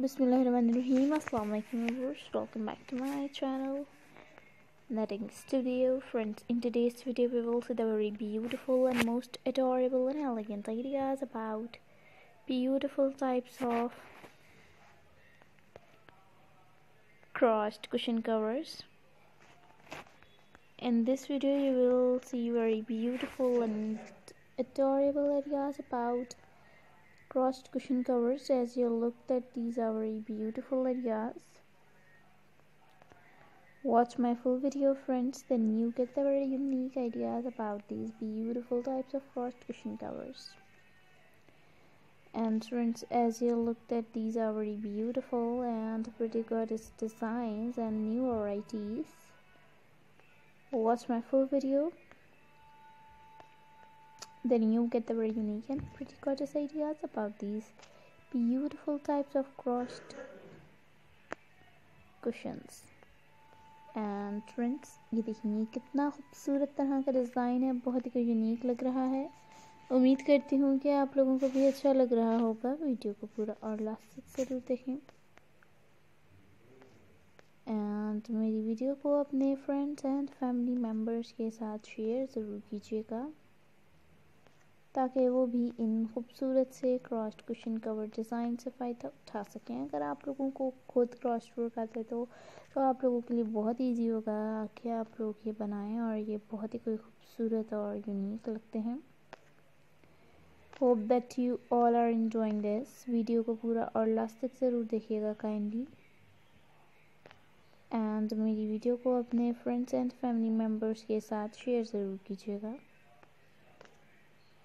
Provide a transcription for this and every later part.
Bismillahirrahmanirrahim. Assalamu alaikum viewers. Welcome back to my channel. Knitting Studio. Friends, in today's video we will see the very beautiful and most adorable and elegant ideas about beautiful types of crochet cushion covers. In this video you will see very beautiful and adorable ideas about crochet cushion covers as you looked at these are very beautiful ideas. watch my full video friends. Then you get the very unique ideas about these beautiful types of crochet cushion covers. And friends as you looked at these are very beautiful and pretty good designs and new varieties watch my full video then you get the very unique and pretty gorgeous ideas about these beautiful types of crossed cushions. And friends ये देखिए कितना खूबसूरत तरह का design है, बहुत ही unique लग रहा है। उम्मीद करती हूँ कि आप लोगों को भी अच्छा लग रहा होगा वीडियो को पूरा, और लास्ट तक ज़रूर देखें। एंड मेरी वीडियो को अपने फ्रेंड्स एंड फैमिली मेंबर्स के साथ शेयर ज़रूर कीजिएगा। ताकि वो भी इन खूबसूरत से क्रॉस कुशन कवर डिज़ाइन से फ़ायदा उठा सकें। अगर आप लोगों को खुद क्रॉस वर्क आता है तो तो आप लोगों के लिए बहुत ईजी होगा कि आप लोग ये बनाएँ और ये बहुत ही कोई खूबसूरत और यूनिक लगते हैं। Hope that you all are enjoying this video को पूरा और लास्ट तक ज़रूर देखिएगा काइंडली एंड मेरी वीडियो को अपने फ्रेंड्स एंड फैमिली मेंबर्स के साथ शेयर ज़रूर कीजिएगा।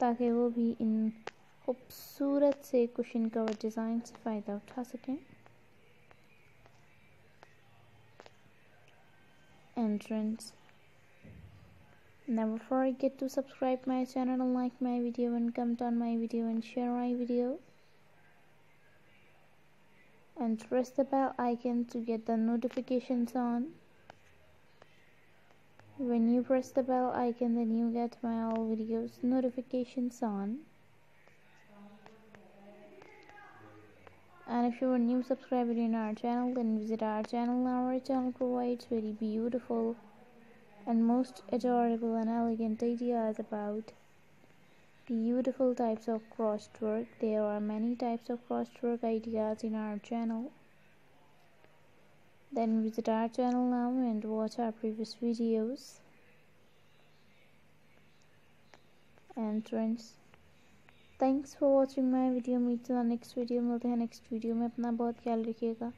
ताकि वो भी इन खूबसूरत से कुशन कवर डिज़ाइन से फ़ायदा उठा सकें entrance never forget to subscribe my channel and like my video and comment on my video and share my video and press the bell icon to get the notifications on when you press the bell icon then you get my all videos notifications on. And if you're a new subscriber in our channel then visit our channel our channel provides very beautiful and most adorable and elegant ideas about beautiful types of crochet work. There are many types of crochet work ideas in our channel then visit our channel now and watch our previous videos and friends thanks for watching my video meet to the next video मिलते हैं next video में अपना बहुत ख्याल रखिएगा